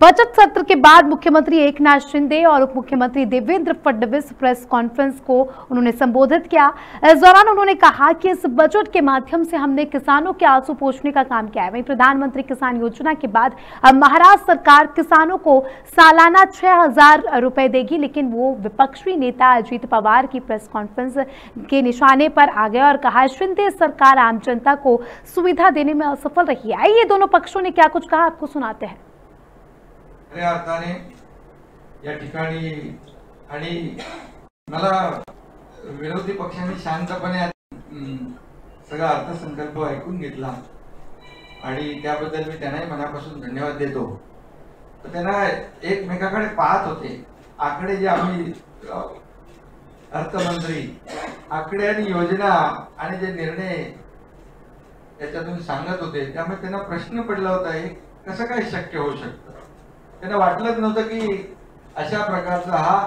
Budget सत्र के बाद मुख्यमंत्री एकनाथ शिंदे और उप मुख्यमंत्री देवेंद्र फडणवीस प्रेस कॉन्फ्रेंस को उन्होंने संबोधित किया। इस दौरान उन्होंने कहा कि इस बजट के माध्यम से हमने किसानों के आँसू पोछने का काम किया है। वहीं प्रधानमंत्री किसान योजना के बाद अब महाराष्ट्र सरकार किसानों को सालाना छह हज़ार रुपए देगी, लेकिन वो विपक्षी नेता अजीत पवार की प्रेस कॉन्फ्रेंस के निशाने पर आ गए और कहा, शिंदे सरकार आम जनता को सुविधा देने में असफल रही है। आइए दोनों पक्षों ने क्या कुछ कहा, आपको सुनाते हैं। खऱ्या अर्थाने या ठिकाणी आणि मला विरोधी पक्षाने शांतपणे सगळा अर्थसंकल्प ऐकून घेतला. आणि त्याबद्दल मी त्यांनाही मनापासून धन्यवाद देतो. तर त्यांना एकमेकाकडे पाहत होते. आकडे जे आम्ही अर्थमंत्री आकडे आणि योजना आणि जे निर्णय याच्यातून सांगत होते त्यामुळे त्यांना प्रश्न पडला होता हे कसं काय शक्य होऊ शकतं? त्यांना वाटलंच नव्हतं की अशा प्रकारचा हा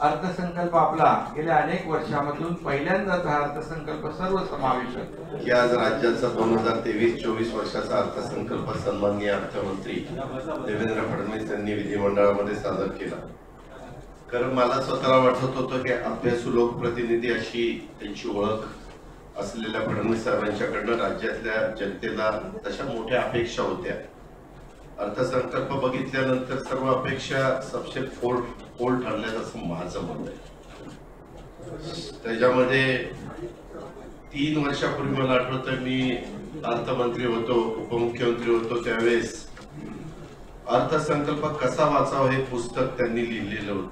अर्थसंकल्प आपला गेल्या अनेक वर्षामधून पहिल्यांदाच हा अर्थसंकल्प सर्व समावेशक की आज राज्याचा दोन हजार तेवीस चोवीस वर्षाचा अर्थसंकल्प सन्माननीय अर्थमंत्री देवेंद्र फडणवीस यांनी विधिमंडळामध्ये सादर केला. कारण मला स्वतःला वाटत होतं की अभ्यासू लोकप्रतिनिधी अशी त्यांची ओळख असलेल्या फडणवीस साहेबांच्याकडनं राज्यातल्या जनतेला तशा मोठ्या अपेक्षा होत्या. अर्थसंकल्प बघितल्यानंतर सर्व अपेक्षा सबसे फोल फोल ठरल्यात असं माझं मत आहे. त्याच्यामध्ये तीन वर्षापूर्वी मला आठवतं मी अर्थमंत्री होतो उपमुख्यमंत्री होतो त्यावेळेस. अर्थसंकल्प कसा वाचावा हे पुस्तक त्यांनी लिहिलेलं होतं.